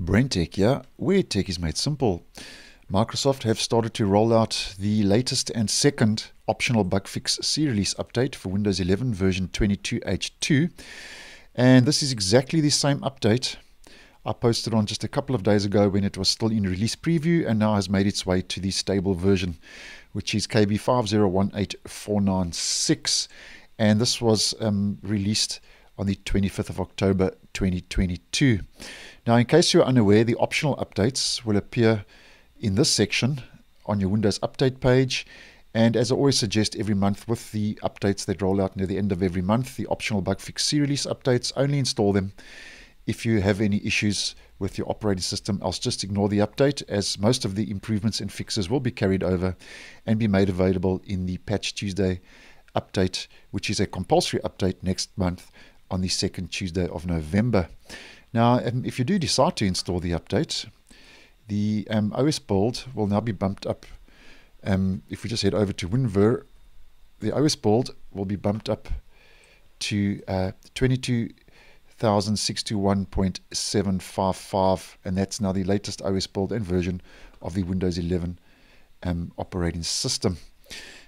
BrenTech here, where tech is made simple. Microsoft have started to roll out the latest and second optional bug fix C-release update for Windows 11 version 22H2. And this is exactly the same update I posted on just a couple of days ago when it was still in release preview and now has made its way to the stable version, which is KB5018496. And this was um, released on the 25th of October 2022. Now, in case you're unaware, the optional updates will appear in this section on your Windows Update page. And as I always suggest every month with the updates that roll out near the end of every month, the optional bug fix C-release updates, only install them if you have any issues with your operating system, else just ignore the update as most of the improvements and fixes will be carried over and be made available in the Patch Tuesday update, which is a compulsory update next month on the second Tuesday of November. Now, um, if you do decide to install the update, the um, OS build will now be bumped up. Um, if we just head over to WinVer, the OS build will be bumped up to uh, 22,061.755, and that's now the latest OS build and version of the Windows 11 um, operating system.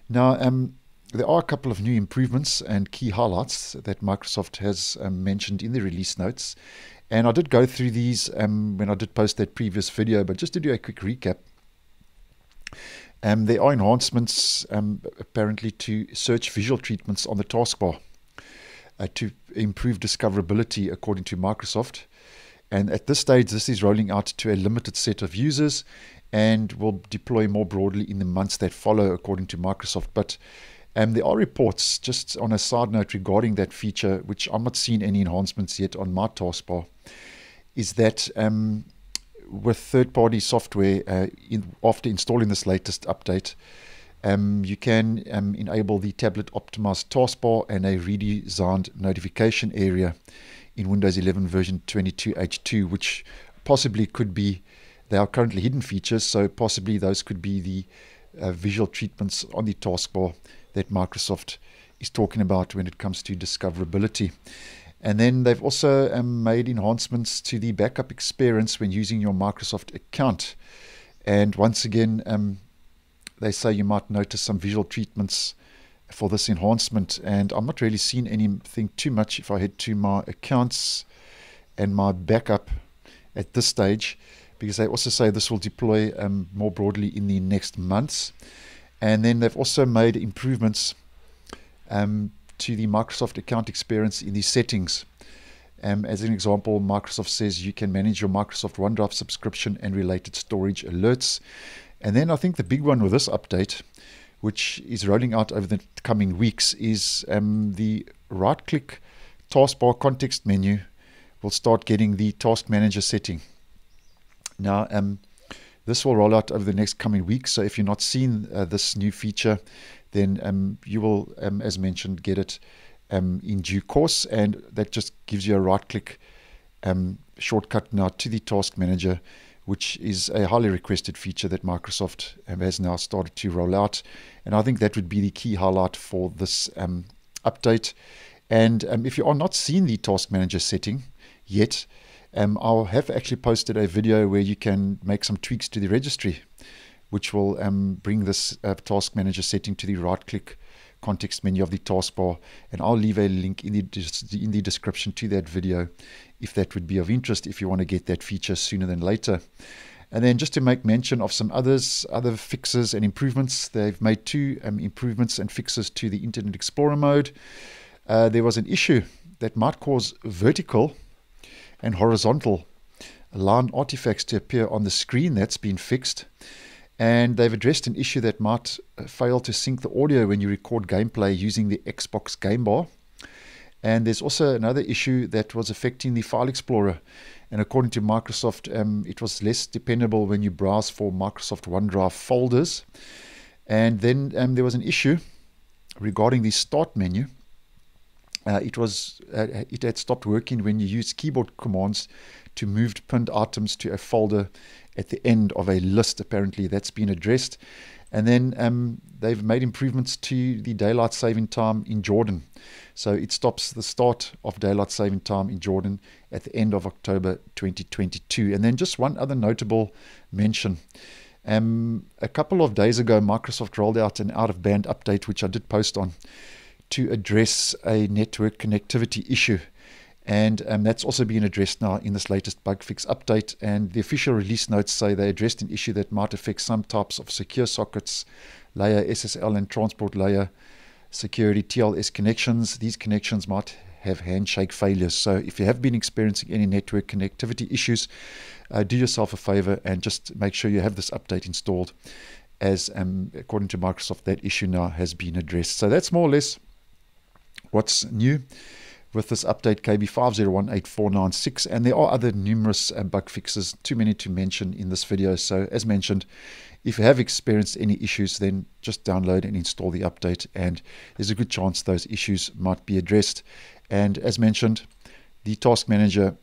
Now, um, there are a couple of new improvements and key highlights that Microsoft has um, mentioned in the release notes. And I did go through these um, when I did post that previous video, but just to do a quick recap, um, there are enhancements um, apparently to search visual treatments on the taskbar uh, to improve discoverability, according to Microsoft. And at this stage, this is rolling out to a limited set of users and will deploy more broadly in the months that follow, according to Microsoft. But um, there are reports, just on a side note regarding that feature, which I'm not seeing any enhancements yet on my taskbar, is that um, with third party software, uh, in, after installing this latest update, um, you can um, enable the tablet optimized taskbar and a redesigned notification area in Windows 11 version 22H2, which possibly could be, they are currently hidden features, so possibly those could be the uh, visual treatments on the taskbar that Microsoft is talking about when it comes to discoverability. And then they've also um, made enhancements to the backup experience when using your Microsoft account. And once again, um, they say you might notice some visual treatments for this enhancement. And I'm not really seeing anything too much if I head to my accounts and my backup at this stage, because they also say this will deploy um, more broadly in the next months. And then they've also made improvements um, to the Microsoft account experience in the settings. Um, as an example, Microsoft says you can manage your Microsoft OneDrive subscription and related storage alerts. And then I think the big one with this update, which is rolling out over the coming weeks, is um, the right click taskbar context menu will start getting the task manager setting. Now, um, this will roll out over the next coming weeks. So if you're not seeing uh, this new feature, then um, you will, um, as mentioned, get it um, in due course. And that just gives you a right click um, shortcut now to the task manager, which is a highly requested feature that Microsoft um, has now started to roll out. And I think that would be the key highlight for this um, update. And if you are not seeing the task manager setting yet, um, I'll have actually posted a video where you can make some tweaks to the registry, which will um, bring this uh, task manager setting to the right click context menu of the taskbar. And I'll leave a link in the, in the description to that video if that would be of interest, if you want to get that feature sooner than later. And then just to make mention of some others, other fixes and improvements, they've made two um, improvements and fixes to the Internet Explorer mode. Uh, there was an issue that might cause vertical and horizontal line artifacts to appear on the screen. That's been fixed. And they've addressed an issue that might uh, fail to sync the audio when you record gameplay using the Xbox Game Bar. And there's also another issue that was affecting the File Explorer. And according to Microsoft, um, it was less dependable when you browse for Microsoft OneDrive folders. And then um, there was an issue regarding the Start menu uh, it was uh, it had stopped working when you used keyboard commands to move pinned items to a folder at the end of a list. Apparently, that's been addressed. And then um, they've made improvements to the daylight saving time in Jordan. So it stops the start of daylight saving time in Jordan at the end of October 2022. And then just one other notable mention. Um, a couple of days ago, Microsoft rolled out an out of band update, which I did post on, to address a network connectivity issue. And um, that's also being addressed now in this latest bug fix update. And the official release notes say they addressed an issue that might affect some types of secure sockets, layer SSL, and transport layer security TLS connections. These connections might have handshake failures. So if you have been experiencing any network connectivity issues, uh, do yourself a favor and just make sure you have this update installed. As um, according to Microsoft, that issue now has been addressed. So that's more or less what's new? With this update KB5018496 and there are other numerous uh, bug fixes too many to mention in this video. So as mentioned if you have experienced any issues then just download and install the update and there's a good chance those issues might be addressed. And as mentioned the task manager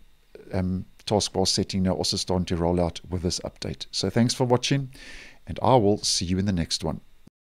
um, taskbar setting now also starting to roll out with this update. So thanks for watching and I will see you in the next one